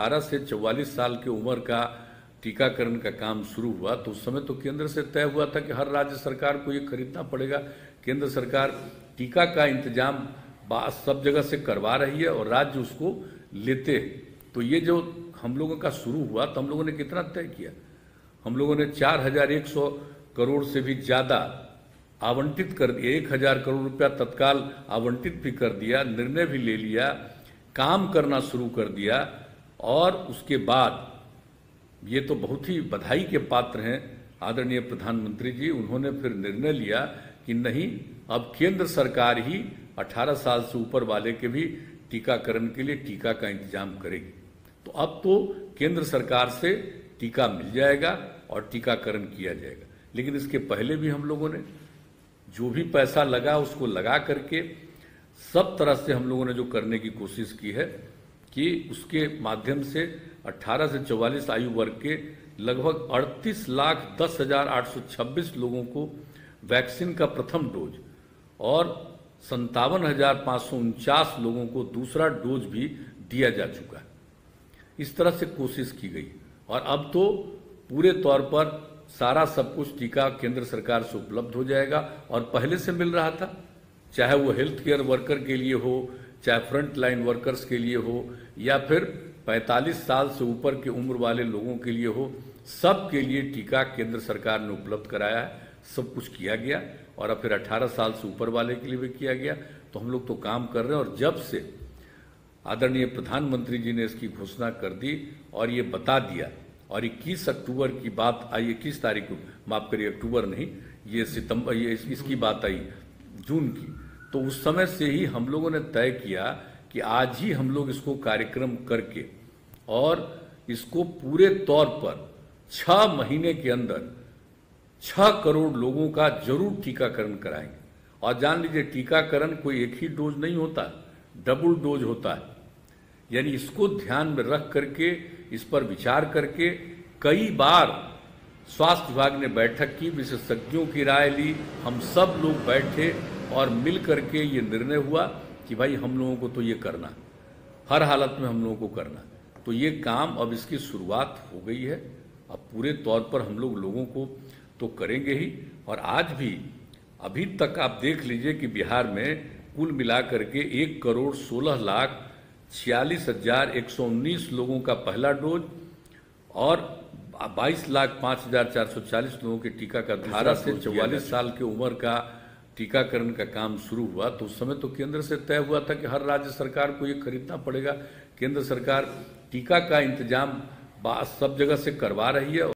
18 से 44 साल की उम्र का टीकाकरण का काम शुरू हुआ तो उस समय तो केंद्र से तय हुआ था कि हर राज्य सरकार को ये खरीदना पड़ेगा। केंद्र सरकार टीका का इंतज़ाम सब जगह से करवा रही है और राज्य उसको लेते हैं। तो ये जो हम लोगों का शुरू हुआ तो हम लोगों ने कितना तय किया? हम लोगों ने चार हज़ार एक सौ करोड़ से भी ज़्यादा आवंटित कर दिया, एक हज़ार करोड़ रुपया तत्काल आवंटित भी कर दिया, निर्णय भी ले लिया, काम करना शुरू कर दिया। और उसके बाद, ये तो बहुत ही बधाई के पात्र हैं आदरणीय प्रधानमंत्री जी, उन्होंने फिर निर्णय लिया कि नहीं, अब केंद्र सरकार ही 18 साल से ऊपर वाले के भी टीकाकरण के लिए टीका का इंतज़ाम करेगी। तो अब तो केंद्र सरकार से टीका मिल जाएगा और टीकाकरण किया जाएगा। लेकिन इसके पहले भी हम लोगों ने, जो भी पैसा लगा उसको लगा करके सब तरह से हम लोगों ने जो करने की कोशिश की है कि उसके माध्यम से 18 से 44 आयु वर्ग के लगभग 38 लाख दस हज़ार आठ सौ छब्बीस लोगों को वैक्सीन का प्रथम डोज और संतावन हज़ार पाँच सौ उनचास लोगों को दूसरा डोज भी दिया जा चुका है। इस तरह से कोशिश की गई। और अब तो पूरे तौर पर सारा सब कुछ टीका केंद्र सरकार से उपलब्ध हो जाएगा और पहले से मिल रहा था, चाहे वो हेल्थ केयर वर्कर के लिए हो चाहे फ्रंट लाइन वर्कर्स के लिए हो, या फिर 45 साल से ऊपर के उम्र वाले लोगों के लिए हो सब के लिए टीका केंद्र सरकार ने उपलब्ध कराया है। सब कुछ किया गया, और अब फिर 18 साल से ऊपर वाले के लिए भी किया गया। तो हम लोग तो काम कर रहे हैं, और जब से आदरणीय प्रधानमंत्री जी ने इसकी घोषणा कर दी और ये बता दिया, और 21 अक्टूबर की बात आई 21 तारीख को, माफ़ करिए, अक्टूबर नहीं, ये सितंबर, ये इसकी बात आई, जून की तो उस समय से ही हम लोगों ने तय किया कि आज ही हम लोग इसको कार्यक्रम करके और इसको पूरे तौर पर छह महीने के अंदर छह करोड़ लोगों का ज़रूर टीकाकरण कराएँगे। और जान लीजिए, टीकाकरण कोई एक ही डोज नहीं होता, डबल डोज होता है। यानी इसको ध्यान में रख करके, इस पर विचार करके कई बार स्वास्थ्य विभाग ने बैठक की, विशेषज्ञों की राय ली, हम सब लोग बैठे और मिल करके ये निर्णय हुआ कि भाई हम लोगों को तो ये करना हर हालत में हम लोगों को करना। तो ये काम अब इसकी शुरुआत हो गई है। अब पूरे तौर पर हम लोग लोगों को तो करेंगे ही। और आज भी अभी तक आप देख लीजिए कि बिहार में कुल मिलाकर के एक करोड़ सोलह लाख छियालीस हज़ार एक सौ उन्नीस लोगों का पहला डोज और बाईस लाख पाँच हज़ार चार सौ चालीस लोगों के टीका का धारा से चौवालीस साल की उम्र का टीकाकरण का काम शुरू हुआ तो उस समय तो केंद्र से तय हुआ था कि हर राज्य सरकार को ये खरीदना पड़ेगा। केंद्र सरकार टीका का इंतज़ाम सब जगह से करवा रही है